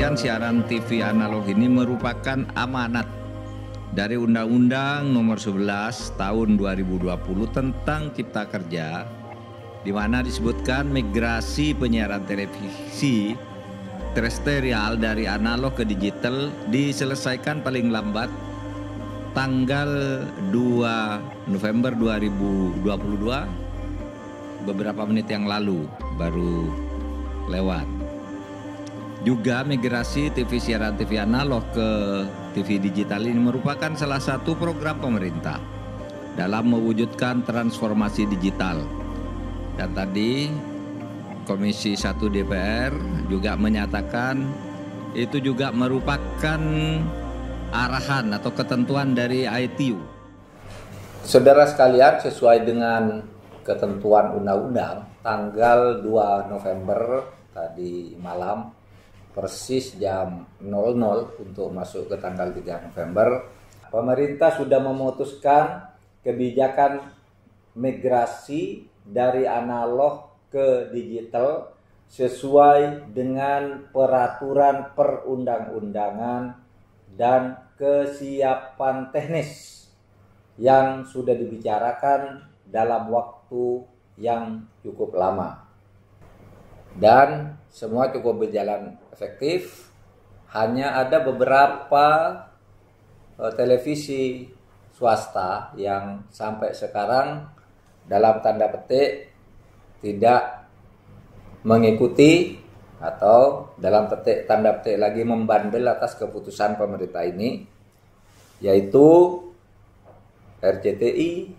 perhatian siaran TV analog ini merupakan amanat dari Undang-Undang Nomor 11 Tahun 2020 tentang Cipta Kerja di mana disebutkan migrasi penyiaran televisi terestrial dari analog ke digital diselesaikan paling lambat tanggal 2 November 2022 beberapa menit yang lalu baru lewat. Juga migrasi TV siaran TV analog ke TV digital ini merupakan salah satu program pemerintah dalam mewujudkan transformasi digital. Dan tadi Komisi 1 DPR juga menyatakan itu juga merupakan arahan atau ketentuan dari ITU. Saudara sekalian, sesuai dengan ketentuan undang-undang, tanggal 2 November tadi malam persis jam 00 untuk masuk ke tanggal 3 November, pemerintah sudah memutuskan kebijakan migrasi dari analog ke digital sesuai dengan peraturan perundang-undangan dan kesiapan teknis yang sudah dibicarakan dalam waktu yang cukup lama. Dan semua cukup berjalan efektif. Hanya ada beberapa uh, televisi swasta yang sampai sekarang dalam tanda petik tidak mengikuti atau dalam petik tanda petik lagi membandel atas keputusan pemerintah ini yaitu RCTI,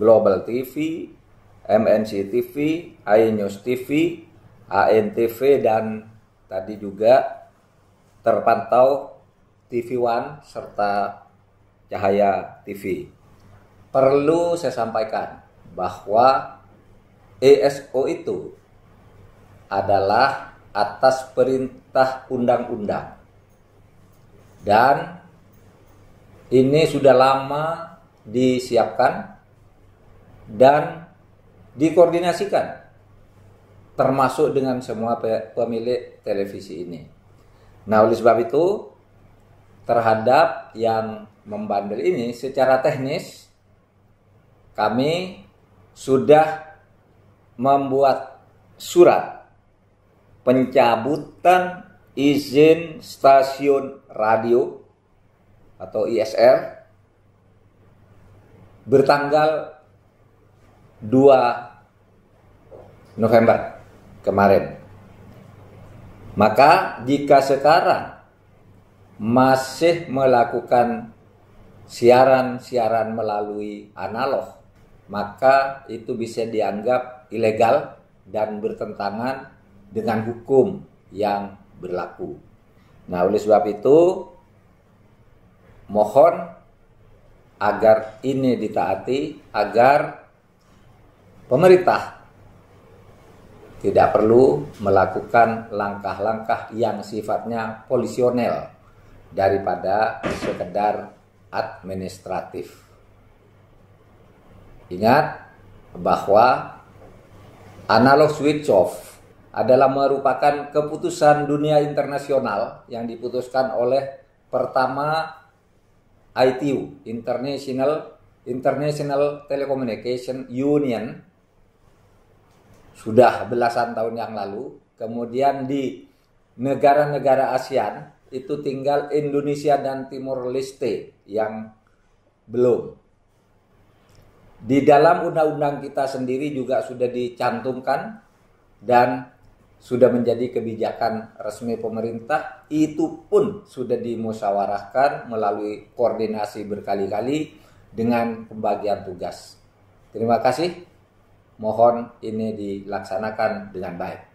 Global TV, MNC TV, iNews TV, ANTV dan tadi juga terpantau TV One serta Cahaya TV. Perlu saya sampaikan bahwa ESO itu adalah atas perintah undang-undang. Dan ini sudah lama disiapkan dan dikoordinasikan termasuk dengan semua pemilik televisi ini. Nah, oleh sebab itu terhadap yang membandel ini secara teknis kami sudah membuat surat pencabutan izin stasiun radio atau ISR bertanggal 2 November kemarin. Maka jika sekarang masih melakukan siaran-siaran melalui analog, maka itu bisa dianggap ilegal dan bertentangan dengan hukum yang berlaku. Nah, oleh sebab itu mohon agar ini ditaati agar pemerintah tidak perlu melakukan langkah-langkah yang sifatnya polisionel daripada sekedar administratif. Ingat bahwa analog switch off adalah merupakan keputusan dunia internasional yang diputuskan oleh pertama ITU International International Telecommunication Union sudah belasan tahun yang lalu. Kemudian di negara-negara ASEAN itu tinggal Indonesia dan Timur Leste yang belum. Di dalam undang-undang kita sendiri juga sudah dicantumkan dan sudah menjadi kebijakan resmi pemerintah itu pun sudah dimusyawarahkan melalui koordinasi berkali-kali dengan pembagian tugas. Terima kasih. Mohon ini dilaksanakan dengan baik.